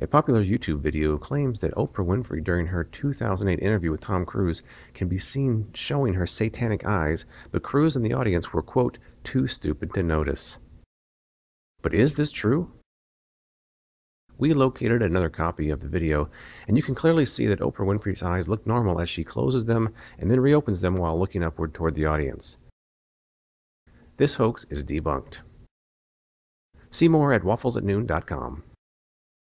A popular YouTube video claims that Oprah Winfrey, during her 2008 interview with Tom Cruise, can be seen showing her satanic eyes, but Cruise and the audience were, quote, too stupid to notice. But is this true? We located another copy of the video, and you can clearly see that Oprah Winfrey's eyes look normal as she closes them and then reopens them while looking upward toward the audience. This hoax is debunked. See more at wafflesatnoon.com.